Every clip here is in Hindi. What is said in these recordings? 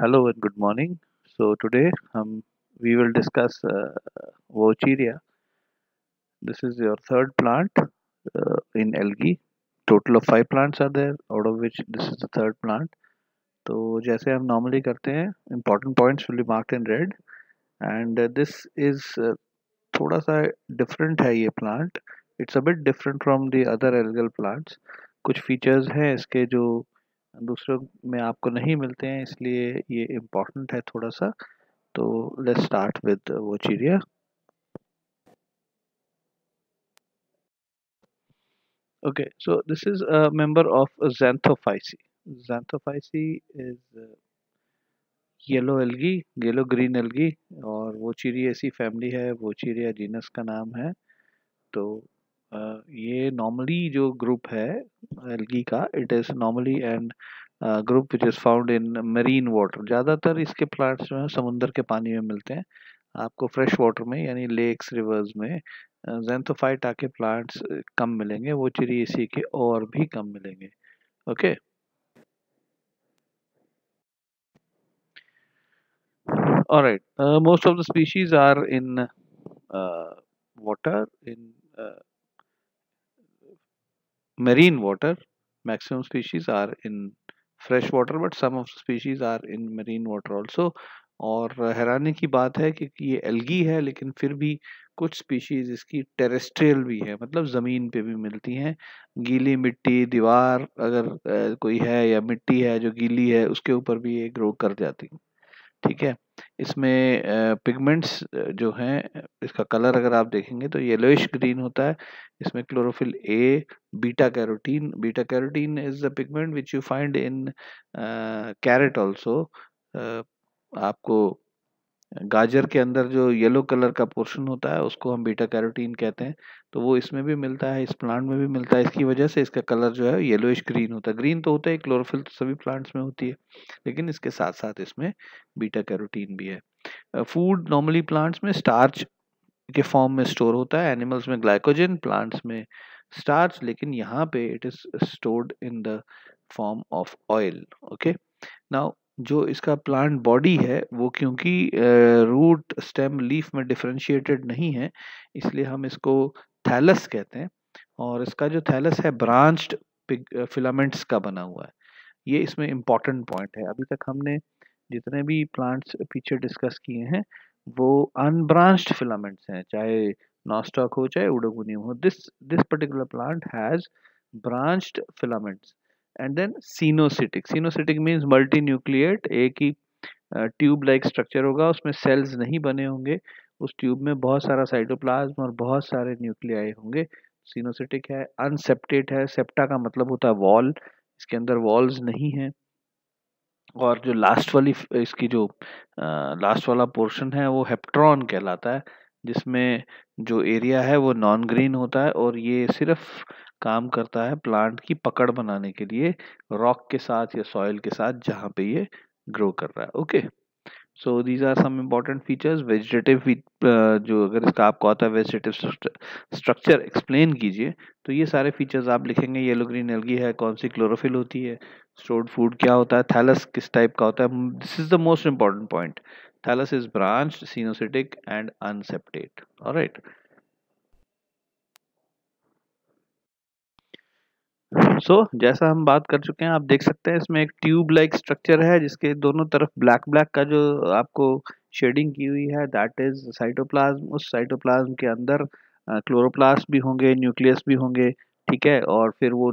Hello and good morning. So today um, we will discuss uh, Vaucheria. This is your third plant uh, in algae. Total of five plants are there, out of which this is the third plant. तो जैसे हम normally करते हैं important points will be marked in red and uh, this is uh, थोड़ा सा different है ये plant. It's a bit different from the other algal plants. कुछ features हैं इसके जो दूसरों में आपको नहीं मिलते हैं, इसलिए ये इम्पोर्टेंट है थोड़ा सा तो let's start with Vaucheria okay, so this is a member of xanthophyce xanthophyce is yellow algae yellow green algae और वो चीरी ऐसी फैमिली है, वो चीरिया जीनस का नाम है। तो ये नॉर्मली जो ग्रुप है एल्गी का it is normally and group which is found in marine water ज़्यादातर इसके प्लांट्स जो हैं समुंदर के पानी में मिलते हैं। आपको फ्रेश वाटर में यानी लेक्स रिवर्स में जेंथोफाइट आके प्लांट्स कम मिलेंगे वो चिरी इसी के और भी कम मिलेंगे। Okay the species are in uh, water in uh, marine water, maximum species are in fresh water, but some of species are in marine water also. और हैरानी की बात है कि ये एल्गी है, लेकिन फिर भी कुछ स्पीशीज इसकी टेरेस्ट्रियल भी है मतलब ज़मीन पे भी मिलती हैं। गीली मिट्टी, दीवार अगर कोई है या मिट्टी है जो गीली है, उसके ऊपर भी ये ग्रो कर जाती ठीक है? इसमें पिगमेंट्स जो हैं, इसका कलर अगर आप देखेंगे तो येलोइश ग्रीन होता है। इसमें chlorophyll A beta carotene beta carotene is the pigment which you find in carrot also आपको गाजर के अंदर जो येलो कलर का पोर्शन होता है, उसको हम बीटा कैरोटीन कहते हैं। तो वो इसमें भी मिलता है, इस प्लांट में भी मिलता है। इसकी वजह से इसका कलर जो है येलोइश ग्रीन होता है। ग्रीन तो होता है क्लोरोफिल तो सभी प्लांट्स में होती है। लेकिन इसके साथ साथ इसमें बीटा कैरोटीन भी है। फ़ूड नॉर्मली प्लांट्स में स्टार्च के फॉर्म में स्टोर होता है। एनिमल्स में ग्लाइकोजन प्लांट्स में स्टार्च लेकिन यहाँ पे it is stored in the form of oil okay now जो इसका प्लांट बॉडी है, वो क्योंकि रूट स्टेम लीफ में डिफ्रेंशिएटेड नहीं है, इसलिए हम इसको थैलस कहते हैं और इसका जो थैलस है ब्रांच्ड फिलामेंट्स का बना हुआ है। ये इसमें इंपॉर्टेंट पॉइंट है। अभी तक हमने जितने भी प्लांट्स पीछे डिस्कस किए हैं, वो अनब्रांच्ड फिलामेंट्स हैं, चाहे नॉस्टॉक हो, चाहे उडोगुनियम हो। This this particular plant has branched filaments and then coenocytic coenocytic means multi nucleate एक ही ट्यूब लाइक स्ट्रक्चर होगा उसमें सेल्स नहीं बने होंगे। उस ट्यूब में बहुत सारा साइटोप्लाज्म और बहुत सारे न्यूक्लियाई होंगे। सीनोसिटिक है अनसेप्टेट है। सेप्टा का मतलब होता है वॉल इसके अंदर वॉल्स नहीं है। और जो लास्ट वाली इसकी जो आ, लास्ट वाला पोर्शन है वो हेप्ट्रॉन कहलाता है जिसमें जो एरिया है वो नॉन ग्रीन होता है। और ये सिर्फ़ काम करता है प्लांट की पकड़ बनाने के लिए, रॉक के साथ या सॉइल के साथ जहाँ पे ये ग्रो कर रहा है, okay? So these are some important features vegetative जो अगर इसका आपको आता है वेजिटेटिव स्ट्रक्चर एक्सप्लेन कीजिए तो ये सारे फीचर्स आप लिखेंगे येलो ग्रीन एल्गी है, कौन सी क्लोरोफिल होती है स्टोर्ड फ़ूड क्या होता है थैलस किस टाइप का होता है this is the most important point thallus is branch coenocytic and unseptate alright so so, जैसा हम बात कर चुके हैं आप देख सकते हैं इसमें एक ट्यूब लाइक स्ट्रक्चर है जिसके दोनों तरफ़ ब्लैक ब्लैक का जो आपको शेडिंग की हुई है दैट इज़ साइटोप्लाज्म उस साइटोप्लाज्म के अंदर क्लोरोप्लास्ट भी होंगे न्यूक्लियस भी होंगे ठीक है? और फिर वो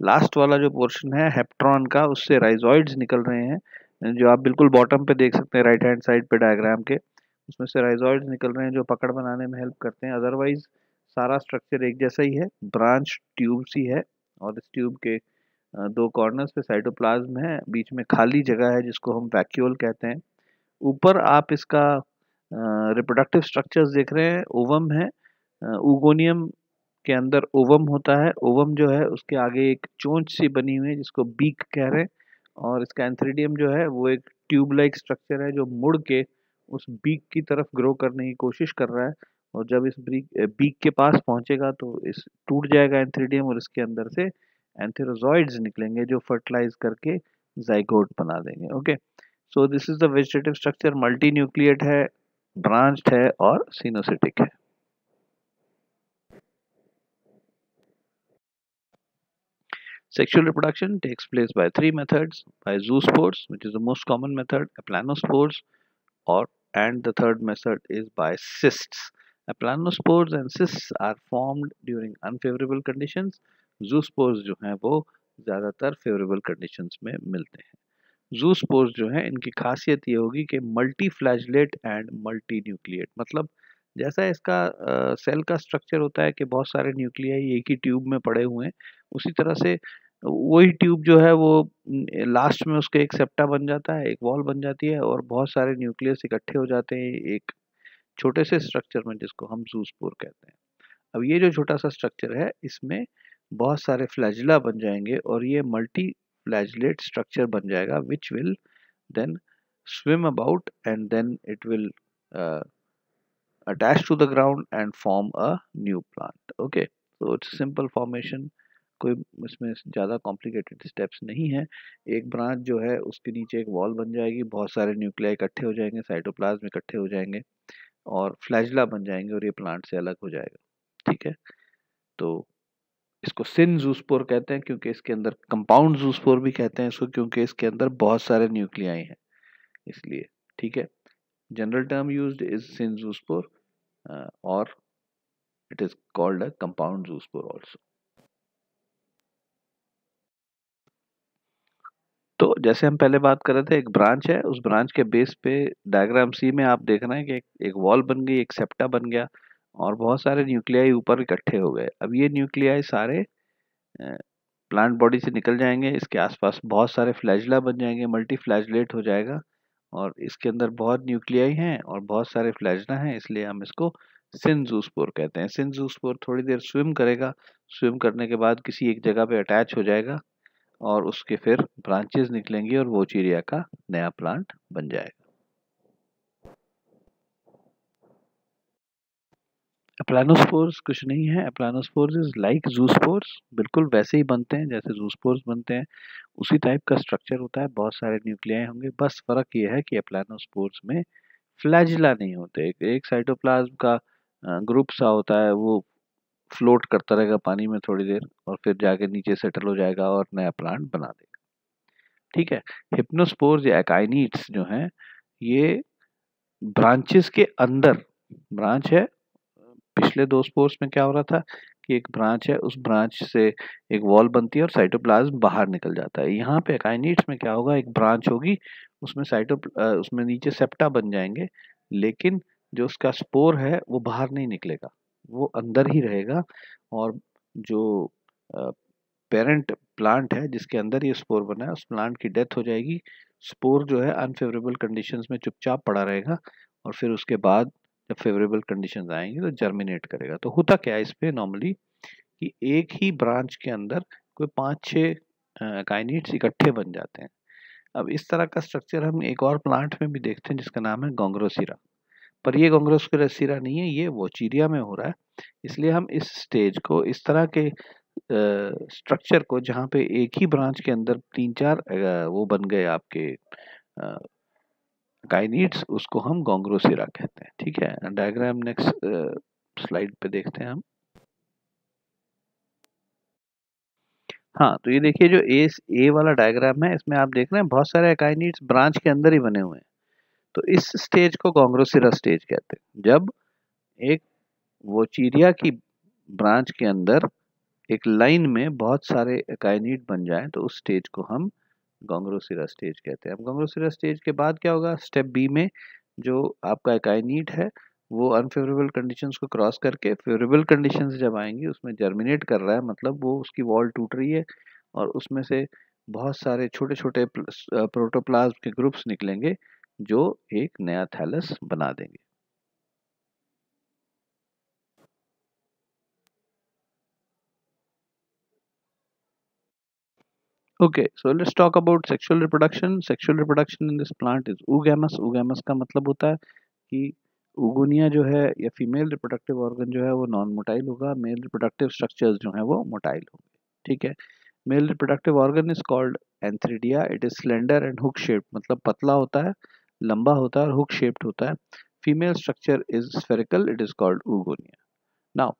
लास्ट वाला जो पोर्शन है हेप्ट्रॉन का उससे राइजॉइड्स निकल रहे हैं जो आप बिल्कुल बॉटम पे देख सकते हैं राइट हैंड साइड पे डायग्राम के। उसमें से राइजॉइड्स निकल रहे हैं जो पकड़ बनाने में हेल्प करते हैं। अदरवाइज़ सारा स्ट्रक्चर एक जैसा ही है ब्रांच ट्यूब्स ही है। और इस ट्यूब के दो कॉर्नर्स पे साइटोप्लाज्म है, बीच में खाली जगह है जिसको हम वैक्यूल कहते हैं। ऊपर आप इसका रिप्रोडक्टिव स्ट्रक्चर्स देख रहे हैं ओवम है उगोनियम के अंदर ओवम होता है। ओवम जो है उसके आगे एक चोंच सी बनी हुई है जिसको बीक कह रहे हैं और इसका एंथ्रीडियम जो है वो एक ट्यूब लाइक स्ट्रक्चर है जो मुड़ के उस बीक की तरफ़ ग्रो करने की कोशिश कर रहा है। और जब इस बीक के पास पहुंचेगा तो इस टूट जाएगा एंथ्रीडियम और इसके अंदर से एंथेरोजॉइड्स निकलेंगे जो फर्टिलाइज करके जाइगोट बना देंगे okay so this is the vegetative structure multi nucleate है ब्रांच्ड है और सिनोसिटिक है Sexual reproduction takes place by three methods by zoospores, which is the most common method, aplanospores, or and the third method is by cysts. Aplanospores and cysts are formed during unfavorable conditions. Zoospores जो हैं वो ज़्यादातर फेवरेबल कंडीशंस में मिलते हैं जूस्पोर्स जो है, इनकी खासियत ये होगी कि multi flagellate and multi nucleate मतलब जैसा इसका सेल का स्ट्रक्चर होता है कि बहुत सारे न्यूक्लियाई एक ही ट्यूब में पड़े हुए हैं, उसी तरह से वही ट्यूब जो है वो लास्ट में उसके एक सेप्टा बन जाता है, एक वॉल बन जाती है और बहुत सारे न्यूक्लियस इकट्ठे हो जाते हैं, एक छोटे से स्ट्रक्चर में जिसको हम जूसपोर कहते हैं। अब ये जो छोटा सा स्ट्रक्चर है इसमें बहुत सारे फ्लैजिला बन जाएँगे और ये मल्टी फ्लैजलेट स्ट्रक्चर बन जाएगा which will then swim about and then it will uh, attach to the ground and form a new plant okay? So it's simple formation कोई इसमें ज़्यादा कॉम्प्लिकेटेड स्टेप्स नहीं है। एक ब्रांच जो है उसके नीचे एक वॉल बन जाएगी बहुत सारे न्यूक्लिया इकट्ठे हो जाएँगे साइटोप्लाज्म इकट्ठे हो जाएँगे। और फ्लैजला बन जाएँगे और ये प्लांट से अलग हो जाएगा, ठीक है? तो इसको सिन जूसपोर कहते हैं क्योंकि इसके अंदर कंपाउंड जूसपोर भी कहते हैं इसको क्योंकि इसके अंदर बहुत सारे न्यूक्लियाई हैं, इसलिए, ठीक है? General term use is synzoospore और it is called a compound zoospore also. तो जैसे हम पहले बात कर रहे थे एक ब्रांच है उस ब्रांच के बेस पे डायग्राम सी में आप देख रहे हैं कि एक, वॉल बन गई एक सेप्टा बन गया और बहुत सारे न्यूक्लियाई ऊपर इकट्ठे हो गए। अब ये न्यूक्लियाई सारे प्लांट बॉडी से निकल जाएँगे इसके आसपास बहुत सारे फ्लैजला बन जाएँगे मल्टी फ्लैजलेट हो जाएगा और इसके अंदर बहुत न्यूक्लियाई हैं और बहुत सारे फ्लैजला हैं इसलिए हम इसको सिनजूस्पोर कहते हैं। सिनजूस्पोर थोड़ी देर स्विम करेगा स्विम करने के बाद किसी एक जगह पे अटैच हो जाएगा और उसके फिर ब्रांचेस निकलेंगी और वो चिड़िया का नया प्लांट बन जाएगा। अप्लानोस्पोर्स कुछ नहीं है। अप्लानोस्पोर्स इज़ लाइक जूस्पोर्स बिल्कुल वैसे ही बनते हैं जैसे जूस्पोर्स बनते हैं। उसी टाइप का स्ट्रक्चर होता है। बहुत सारे न्यूक्लियाई होंगे। बस फ़र्क ये है कि अप्लानोस्पोर्स में फ्लैजिला नहीं होते। एक साइटोप्लाज्म का ग्रुप सा होता है। वो फ्लोट करता रहेगा पानी में थोड़ी देर और फिर जाके नीचे सेटल हो जाएगा और नया प्लांट बना देगा। ठीक है? हिप्नोस्पोर्स या एकाइनीट्स जो हैं, ये ब्रांचेस के अंदर ब्रांच है, पिछले दो स्पोर्स में क्या हो रहा था कि एक ब्रांच है, उस ब्रांच से एक वॉल बनती है और साइटोप्लाज्म बाहर निकल जाता है। यहाँ पे एकाइनीट्स में क्या होगा, एक ब्रांच होगी, उसमें साइटो उसमें नीचे सेप्टा बन जाएँगे, लेकिन जो उसका स्पोर है, वो बाहर नहीं निकलेगा। वो अंदर ही रहेगा और जो पेरेंट प्लांट है जिसके अंदर ये स्पोर बना है, उस प्लांट की डेथ हो जाएगी। स्पोर जो है अनफेवरेबल कंडीशंस में चुपचाप पड़ा रहेगा और फिर उसके बाद जब फेवरेबल कंडीशंस आएँगे तो जर्मिनेट करेगा। तो होता क्या है इस पर नॉर्मली कि एक ही ब्रांच के अंदर कोई पाँच छः काइनिट्स इकट्ठे बन जाते हैं। अब इस तरह का स्ट्रक्चर हम एक और प्लांट में भी देखते हैं जिसका नाम है गोंग्रोसिरा। पर ये गोंग्रोस्कुलर नहीं है, ये वोचीरिया में हो रहा है। इसलिए हम इस स्टेज को, इस तरह के स्ट्रक्चर को जहाँ पे एक ही ब्रांच के अंदर तीन चार वो बन गए आपके गाइनीड्स उसको हम गोंग्रोसिरा कहते हैं। ठीक है? डायग्राम नेक्स्ट स्लाइड पे देखते हैं हम। हाँ तो ये देखिए जो ए ए वाला डायग्राम है, इसमें आप देख रहे हैं बहुत सारे एकाइनिट्स ब्रांच के अंदर ही बने हुए हैं। तो इस स्टेज को गोंग्रोसिरा स्टेज कहते हैं। जब एक वोचीरिया की ब्रांच के अंदर एक लाइन में बहुत सारे काइनिट बन जाए तो उस स्टेज को हम गोंग्रोसिरा स्टेज कहते हैं। अब गोंग्रोसिरा स्टेज के बाद क्या होगा? स्टेप बी में जो आपका एकाइनीट है, वो अनफेवरेबल कंडीशंस को क्रॉस करके, फेवरेबल कंडीशंस जब आएँगी, उसमें जर्मिनेट कर रहा है मतलब वो उसकी वॉल टूट रही है और उसमें से बहुत सारे छोटे छोटे प्रोटोप्लाज्म के ग्रुप्स निकलेंगे जो एक नया थैलस बना देंगे। Okay, so let's talk about sexual reproduction. Sexual reproduction in this plant is oogamous. Oogamous का मतलब होता है कि उगुनिया जो है या फीमेल रिप्रोडक्टिव ऑर्गन जो है वो नॉन मोटाइल होगा। मेल रिप्रोडक्टिव स्ट्रक्चर्स जो है वो मोटाइल होंगे। ठीक है? Male reproductive organ is called antheridia it is slender and hook shape मतलब पतला होता है। लंबा होता है और हुक शेप्ड होता है। Female structure is spherical it is called oogonia now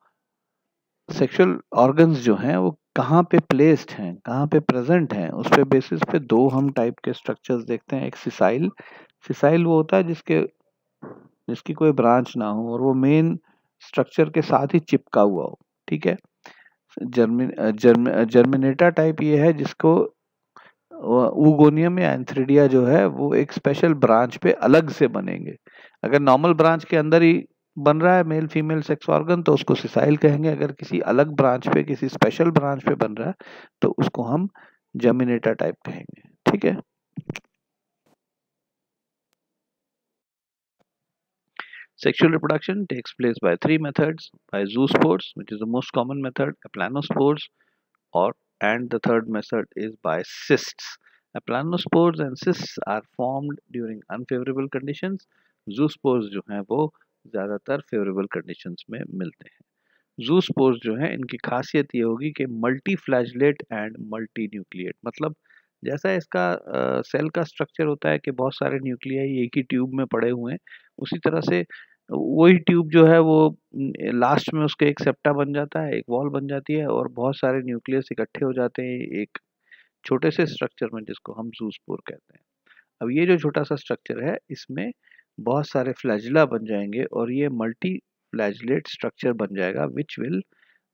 sexual organs जो हैं, वो कहाँ पे प्लेस्ड हैं, कहाँ पे प्रेजेंट हैं, उस पे बेसिस पे दो हम टाइप के स्ट्रक्चर्स देखते हैं, एक सिसाइल सिसाइल वो होता है जिसके, जिसकी कोई ब्रांच ना हो और वो मेन स्ट्रक्चर के साथ ही चिपका हुआ हो, ठीक है? जर्मिन जर्म जर्मिनेटा टाइप ये है जिसको ऊगोनियम या एंथ्रीडिया जो है वो एक स्पेशल ब्रांच पे अलग से बनेंगे। अगर नॉर्मल ब्रांच के अंदर ही बन रहा है मेल फीमेल सेक्स ऑर्गन तो उसको सिसाइल कहेंगे। अगर किसी अलग ब्रांच पे किसी स्पेशल ब्रांच पे बन रहा है तो उसको हम जर्मिनेटा टाइप कहेंगे। ठीक है? Sexual reproduction takes place by three methods by zoospores, which is the most common method, aplanospores, or and the third method is by cysts. Aplanospores and cysts are formed during unfavorable conditions. Zoospores जो हैं वो ज़्यादातर फेवरेबल कंडीशंस में मिलते हैं जू जो है, इनकी खासियत ये होगी कि multi flagellate and multi nucleate मतलब जैसा इसका सेल का स्ट्रक्चर होता है कि बहुत सारे न्यूक्लियाई एक ही ट्यूब में पड़े हुए हैं, उसी तरह से वही ट्यूब जो है वो लास्ट में उसके एक सेप्टा बन जाता है एक वॉल बन जाती है और बहुत सारे न्यूक्लियस इकट्ठे हो जाते हैं एक छोटे से स्ट्रक्चर में जिसको हम जूसपोर कहते हैं। अब ये जो छोटा सा स्ट्रक्चर है इसमें बहुत सारे फ्लैजिला बन जाएँगे और ये मल्टी फ्लैजलेट स्ट्रक्चर बन जाएगा which will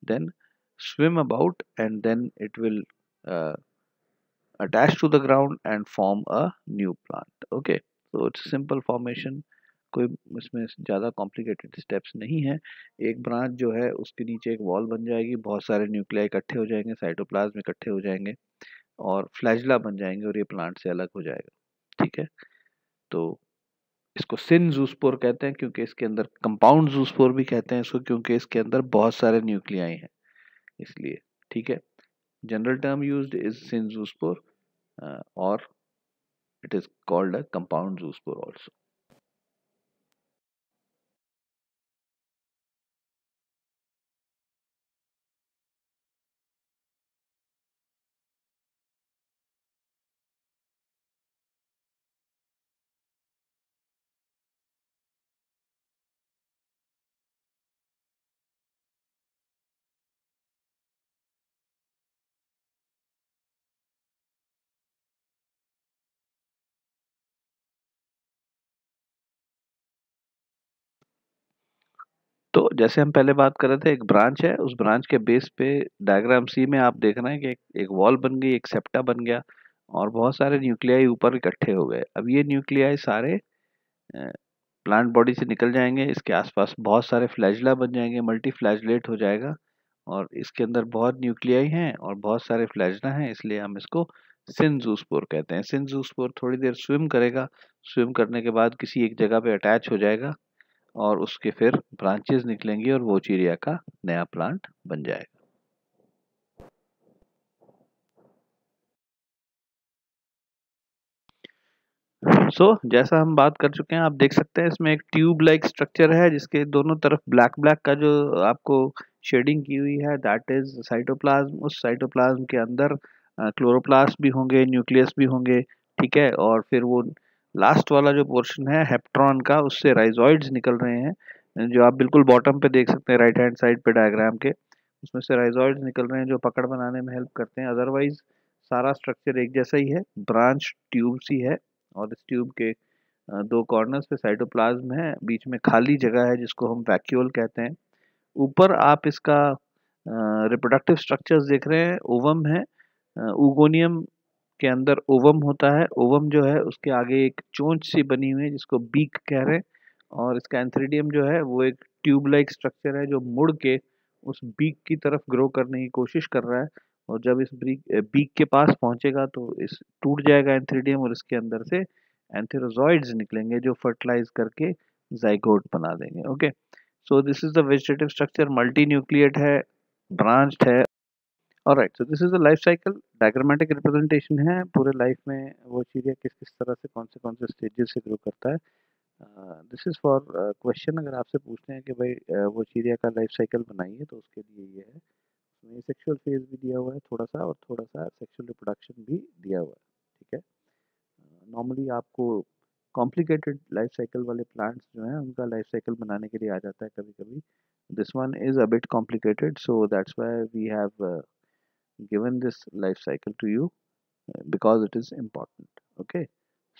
then about and then it will uh, attach to the ground and form a new plant okay? So it's simple formation. कोई इसमें ज़्यादा कॉम्प्लिकेटेड स्टेप्स नहीं है। एक ब्रांच जो है, उसके नीचे एक वॉल बन जाएगी, बहुत सारे न्यूक्लियाई इकट्ठे हो जाएँगे साइटोप्लाज्म इकट्ठे हो जाएँगे और फ्लैजला बन जाएँगे और ये प्लांट से अलग हो जाएगा, ठीक है? तो इसको सिन जूसपोर कहते हैं, क्योंकि इसके अंदर कंपाउंड जूसपोर भी कहते हैं इसको, क्योंकि इसके अंदर बहुत सारे न्यूक्लियाई हैं, इसलिए, ठीक है? General term use is synzoospore और it is called a compound zoospore also तो जैसे हम पहले बात कर रहे थे एक ब्रांच है उस ब्रांच के बेस पे डायग्राम सी में आप देख रहे हैं कि एक, एक वॉल बन गई एक सेप्टा बन गया और बहुत सारे न्यूक्लियाई ऊपर इकट्ठे हो गए। अब ये न्यूक्लियाई सारे प्लांट बॉडी से निकल जाएँगे इसके आसपास बहुत सारे फ्लैजला बन जाएँगे मल्टी फ्लैजलेट हो जाएगा और इसके अंदर बहुत न्यूक्लियाई हैं और बहुत सारे फ्लैजला हैं इसलिए हम इसको सिंजूस्पोर कहते हैं। सिंजूस्पोर थोड़ी देर स्विम करेगा स्विम करने के बाद किसी एक जगह पे अटैच हो जाएगा और उसके फिर ब्रांचेस निकलेंगी और वो चिड़िया का नया प्लांट बन जाएगा। सो so, जैसा हम बात कर चुके हैं आप देख सकते हैं इसमें एक ट्यूब लाइक स्ट्रक्चर है जिसके दोनों तरफ़ ब्लैक ब्लैक का जो आपको शेडिंग की हुई है दैट इज़ साइटोप्लाज्म उस साइटोप्लाज्म के अंदर क्लोरोप्लास्ट भी होंगे न्यूक्लियस भी होंगे ठीक है? और फिर वो लास्ट वाला जो पोर्शन है हेप्ट्रॉन का, उससे राइजॉइड्स निकल रहे हैं, जो आप बिल्कुल बॉटम पे देख सकते हैं राइट हैंड साइड पे डायग्राम के, उसमें से राइजॉइड्स निकल रहे हैं, जो पकड़ बनाने में हेल्प करते हैं। अदरवाइज़ सारा स्ट्रक्चर एक जैसा ही है ब्रांच ट्यूब सी है, और इस ट्यूब के दो कॉर्नर्स पे साइटोप्लाज्म है, बीच में खाली जगह है, जिसको हम वैक्यूल कहते हैं। ऊपर आप इसका रिप्रोडक्टिव स्ट्रक्चर्स देख रहे हैं ओवम है ऊगोनियम के अंदर ओवम होता है। ओवम जो है, उसके आगे एक चोंच सी बनी हुई है, जिसको बीक कह रहे हैं। और इसका एंथ्रीडियम जो है, वो एक ट्यूब लाइक स्ट्रक्चर है, जो मुड़ के उस बीक की तरफ़ ग्रो करने की कोशिश कर रहा है। और जब इस बीक बीक के पास पहुंचेगा तो इस, टूट जाएगा एंथ्रीडियम और इसके अंदर से एंथेरोजॉइड्स निकलेंगे, जो फर्टिलाइज करके जाइगोट बना देंगे। Okay? So, this is the vegetative structure. Multi nucleate है ब्रांच है alright so this is the life cycle diagrammatic representation है पूरे लाइफ में वो चीज़ें किस किस तरह से कौन से कौन से स्टेजेस से ग्रो करता है दिस इज़ फॉर क्वेश्चन अगर आपसे पूछते हैं कि भाई uh, वो चिड़िया का लाइफ साइकिल बनाइए तो उसके लिए ये है। उसमें सेक्सुअल फ़ेज़ भी दिया हुआ है थोड़ा सा और थोड़ा सा सेक्सुअल रिप्रोडक्शन भी दिया हुआ है ठीक है? नॉर्मली आपको कॉम्प्लिकेटेड लाइफ साइकिल वाले प्लांट्स जो हैं उनका लाइफ साइकिल बनाने के लिए आ जाता है कभी कभी this one is bit complicated so that's why we have uh, given this life cycle to you uh, because it is important. Okay.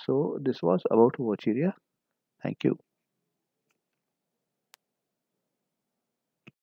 So this was about Vochiria thank you